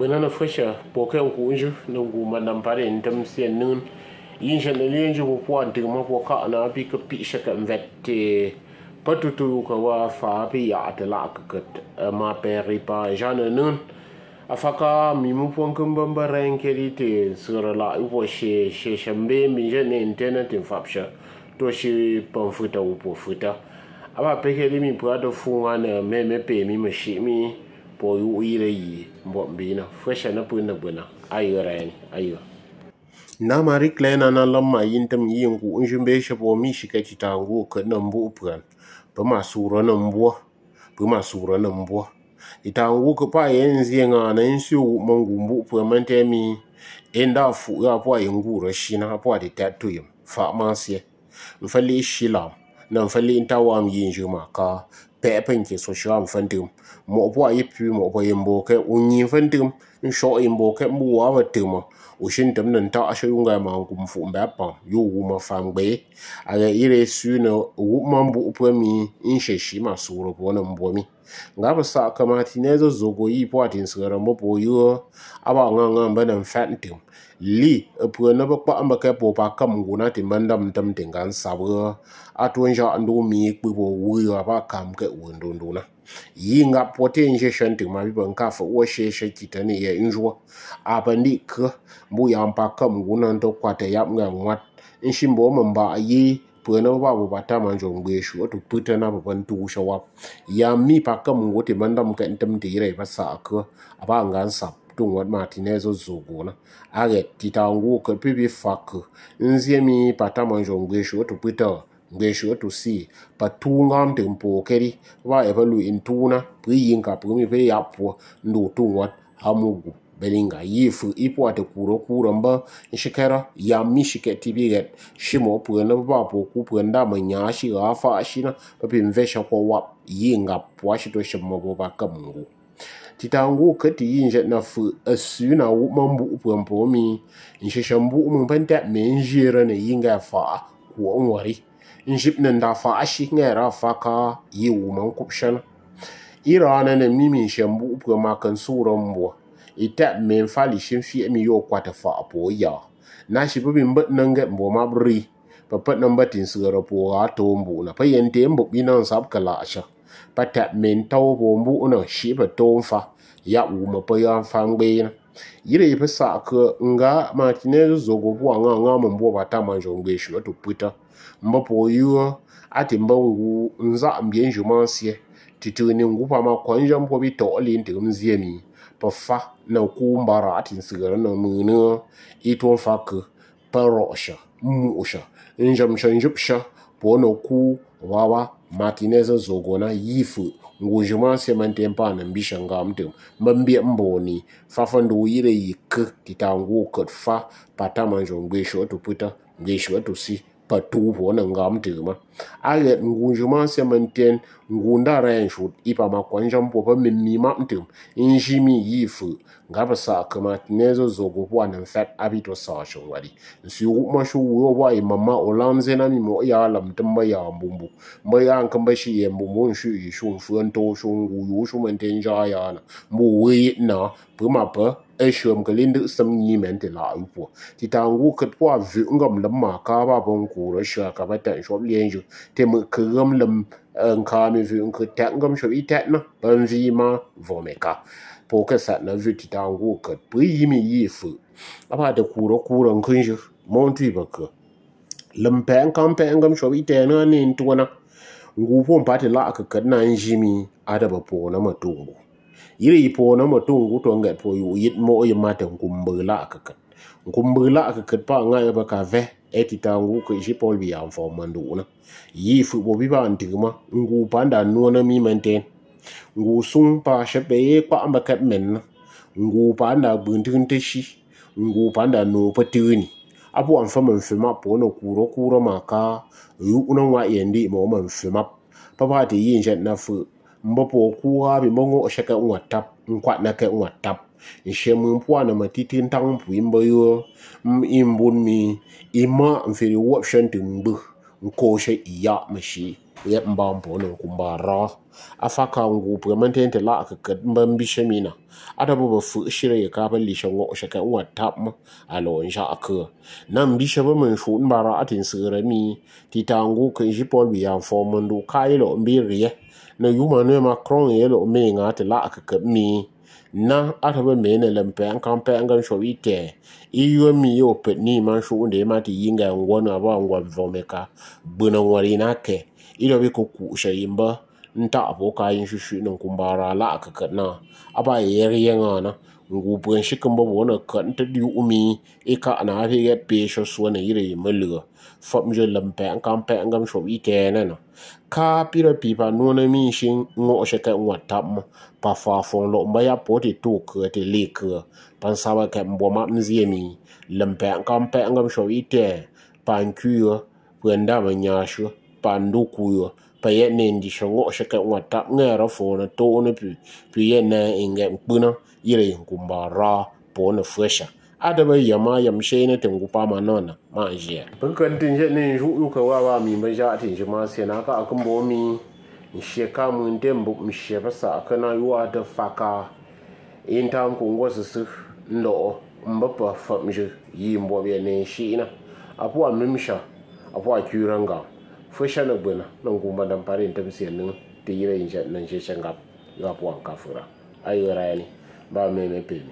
banana fresha bokan ku unju no gu manam pare intam sen nun yin shan na lenju bu po antir ma ko ka na bi ka pi shaka mvette patutu ka wa fa bi ya atala ka kat ma peri pa jana nun afaka mi mu pon kan bamba renkeri te sura la upo she she shambe mi je ne internet in fapsha to shi pon futa upo futa aba pekeli mi pra do funga na me me pe mi ma shi mi. po yire yi mbo mbina fresh na pu na. Bona ayo rain ya ayo na mari klena na lamma yintam yingu unjumbe she po mi shike ti tangu ko na mbo pran pa ma sura na mbo pa ma sura na mbo itangu ko pa yenzi e nga na nsi u mongu mbo pa mante mi enda fu ya po yingu ro shi na po ati tatu yim fa ma sie. Mfali shila na mfali intawam yinjuma ka. Pepen ke so sham fantum mo po ayi pi mo po yimbo ke unyi fantum in sho yimbo ke mu wa wa tuma o shin tam nan ta asho yunga ma ngum fu mba pa yo wu ma fam gbe aga ire su na wu ma mbu po mi in she shi ma suro po na mbo mi. Ngab sa kama tine zo zogo yi po atin sigara mbo po yo awa nga nga mba nan fat tim. Li pwe na ba kwa mba ke po pa kam ngu na tim banda mtam tingan sabwa atwen ja ndo mi kwe po wuyo apa kam ke wendo ndo na. Yi nga pote nje shen tim ma bipa nka fa uwa she she kitani ye injwa. Apa ndi ke mbu ya mpa kam ngu na ndo kwa te yap nga ngwat. Nshimbo mba yi pwene wap wap ata manjou mbwe shu, wot wap pwete nan wap wantu wusha wap. Ya mi paka mwen wote manda mwen kente mte ire yi pasa akwa, apa angan sap, tun wat matinezo zogo na. Age, tita wangu wak fak, nzye mi pata manjou mbwe shu, wot wap pwete wap. Ngeshu wetu si patu ngam te mpo keri wa evalu intuna pri yinka pri mi pe yapwa ndo tu ngwat hamugu. belinga yefu ipo ate kuro kuro mba nshikera ya mishike tibiget shimo pwena bapo ku pwenda manyashi afa ashina papi mvesha kwa wap yinga pwashi to shimo boba kamungu titangu kati yinje na fu asu na mambu upwempo mi nshishambu mumpanta menjira na yinga fa ku onwari. Njip nda fa ashi ngera fa ka yiwu mankupshana irana na. Mimi shambu upwema kan suran mbwa ita men fali shin fi mi yo kwata fa apo ya. Na shi bi mbet nanga mbo mabri papat namba tin sura po a to mbu na. Pa yente mbo bi binan sab kala asha pata men taw bo mbu na, shi ba to fa ya u ma pa ya fa ngbe na. Yire yi sa ka nga zo go bo nga nga mo mbo ba ta ma jo ngbe shi to puta mbo po yu ati mbo ngu nza mbien ju sie titu ni ngu pa ma kwanja mbo bi to li nti mzie pa fa na ku mbara ati sigara na mu ne ito fa ku pa ro sha mu sha njam shan jup sha po na ku, wawa martinez zogona, yifu ngujuma se man na mbisha ngam tem mbambie mboni fa fa ndo yire yik titangu kat fa pata manjo ngwesho tuputa ngwesho tusi to tu po na ngam te ma a le ale ngujuma se menten ten ngunda ren shu ipa ma kwan jam po pa min mi ma ntum in shi mi yi fu yifu ngaba sa ka ma ne zo zo go po na fat abito sa shon wadi nsi ma shu wo wa i mama o lam ze na mi mo ya lam tamba ya mbumbu. Mba ya an kan ba shi ye mbu mo shu yi shu fu an to shu ngu yu shu menten ja ya na mo we na pu ma pa e shum ka lindu sam ni men ti la u po ti ta ngu kat po vu ngam lam ma ka ba bon ku ro sha ka ba tan shop lien ju te mu ka ngam lam an ka mi vu ka ta ngam sho i ta na ban vi ma vo me ka. Po ka sa na vu ti ta ngu kat pu yi mi yi fu apa da ku ro ku ro kun ju mon tu ba ka lam pe an kam pe ngam sho i ta na ni tu na. Ngu po pa ti la ka ka na njimi ada ba po na ma tu matumbo yiri po na matungu to ngat po yu yit mo y mate ngumbu la ka kad ngumbu la ka kad pa nga ba ka ve eti ta ngu ko ji pol bi am fo mandu na. Yi fu bo bi ba antigma ngu panda no na mi menten ngu sung pa shepe ye pa amba kat men na. Ngu panda buntin te shi. Ngu panda no patuni abu an fa man fima po no kuro kuro ma ka, yu una wa yendi mo man fima pa pa ti yin jet na fu mbopo po ku ha mongo shaka unwa tap nkwa na unwa tap. Nshe mun pwa na matiti ntang mpu imbo yo, m imbun mi, ima mfiri option ti mbu. nkhoxe iya mixi ya mbambono kumbara afaka ngupu ya mantente la mba mbisha mina. Ada bu bafu shire ya kapa lisha ngo shaka unwa tapma alo nsha akua na mbishe ba menshu mbara ati sire mi. Titangu kenji polbi ya mfomandu kailo mbiriye na yuma nwe macron yelo menga ngate la akakad mi. na akaba mene lempe ankampe angan showite iyo mi yo pet ni man shu unde mati yinga ngwana ba ngwa vomeka buna ngwari nake ilo bi ko ku shayimba nta aboka yin shushu nan kumbara la akaka na. Aba yeri yanga na. Ngu buen shi kan bo na ta di umi e ka na fi ga pe sho so na yire melu fam je lampe an kan pe an gam sho wi te na ka pira pipa no mi shin ngo she ka ngwa tam pa fa fong lo mba ya po te to ke te le ke. Pan sawa ke mbo map mzie mi. Lampe an kan pe an gam sho wi te. Pan kuyo pwenda ba nya shu kuyo pa ye ne ndi shongo shaka ngwa tap nga ra fo na to ne pi pi ye na inga mpuna, yire ngumba ra po na fresha. Adaba yama yam she ne tengu pa ma nona ma je bin kan tin je ne ju yu ka wa wa mi ba ja tin je ma se na ka akan bo mi she ka mu dem bu mi she ba sa kana yu wa da faka. In tam ku ngo su su ndo mba pa fa mi je yi mbo be ne shi na apu a mimsha apu a kyuranga fusha shana gbena nan gumba dan pare ta bisi nan te yira in nan she shangap yo apu an kafura ayo rayani ba me me pe